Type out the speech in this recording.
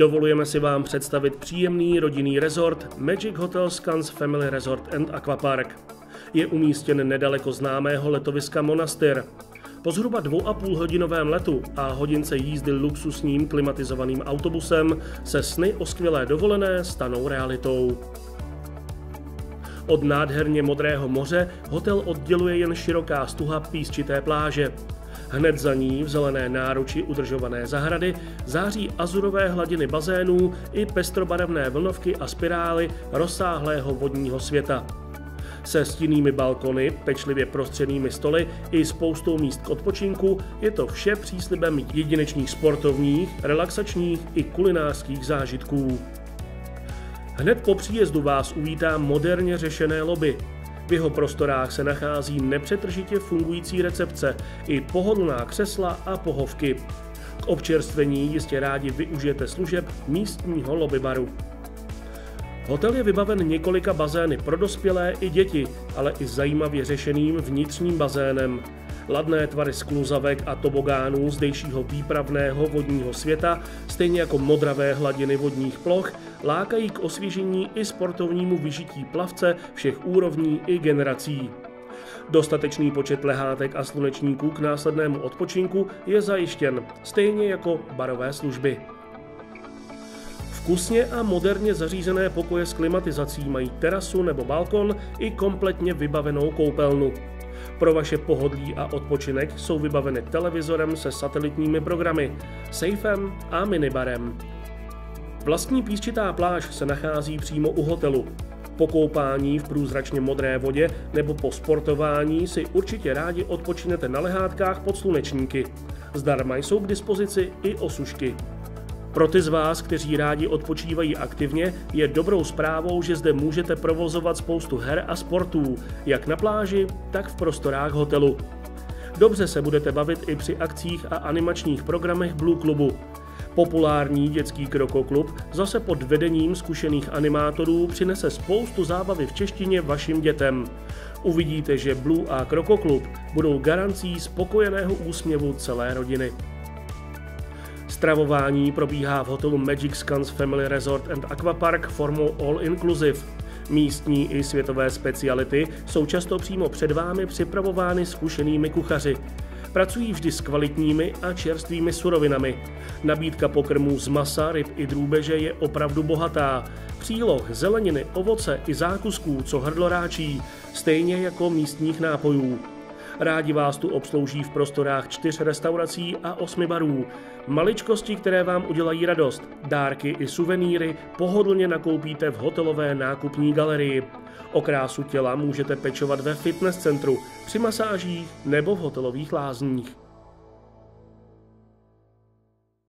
Dovolujeme si vám představit příjemný rodinný resort Magic Hotel Scans Family Resort and Aquapark. Je umístěn nedaleko známého letoviska Monastyr. Po zhruba dvou a půl hodinovém letu a hodince jízdy luxusním klimatizovaným autobusem se sny o skvělé dovolené stanou realitou. Od nádherně modrého moře hotel odděluje jen široká stuha písčité pláže. Hned za ní v zelené náruči udržované zahrady září azurové hladiny bazénů i pestrobarevné vlnovky a spirály rozsáhlého vodního světa. Se stinnými balkony, pečlivě prostřenými stoly i spoustou míst k odpočinku je to vše příslibem jedinečných sportovních, relaxačních i kulinářských zážitků. Hned po příjezdu vás uvítá moderně řešené lobby. V jeho prostorách se nachází nepřetržitě fungující recepce i pohodlná křesla a pohovky. K občerstvení jistě rádi využijete služeb místního lobbybaru. Hotel je vybaven několika bazény pro dospělé i děti, ale i zajímavě řešeným vnitřním bazénem. Ladné tvary skluzavek a tobogánů zdejšího výpravného vodního světa, stejně jako modravé hladiny vodních ploch, lákají k osvěžení i sportovnímu vyžití plavce všech úrovní i generací. Dostatečný počet lehátek a slunečníků k následnému odpočinku je zajištěn, stejně jako barové služby. Vkusně a moderně zařízené pokoje s klimatizací mají terasu nebo balkon i kompletně vybavenou koupelnu. Pro vaše pohodlí a odpočinek jsou vybaveny televizorem se satelitními programy, sejfem a minibarem. Vlastní písčitá pláž se nachází přímo u hotelu. Po koupání v průzračně modré vodě nebo po sportování si určitě rádi odpočinete na lehátkách pod slunečníky. Zdarma jsou k dispozici i osušky. Pro ty z vás, kteří rádi odpočívají aktivně, je dobrou zprávou, že zde můžete provozovat spoustu her a sportů, jak na pláži, tak v prostorách hotelu. Dobře se budete bavit i při akcích a animačních programech Blue Clubu. Populární dětský krokoklub zase pod vedením zkušených animátorů přinese spoustu zábavy v češtině vašim dětem. Uvidíte, že Blue a Krokoklub budou garancí spokojeného úsměvu celé rodiny. Stravování probíhá v hotelu Magic Scans Family Resort and Aquapark formou All Inclusive. Místní i světové speciality jsou často přímo před vámi připravovány zkušenými kuchaři. Pracují vždy s kvalitními a čerstvými surovinami. Nabídka pokrmů z masa, ryb i drůbeže je opravdu bohatá. Příloh, zeleniny, ovoce i zákusků, co hrdlo ráčí, stejně jako místních nápojů. Rádi vás tu obslouží v prostorách čtyř restaurací a osmi barů. Maličkosti, které vám udělají radost, dárky i suvenýry pohodlně nakoupíte v hotelové nákupní galerii. O krásu těla můžete pečovat ve fitness centru, při masážích nebo v hotelových lázních.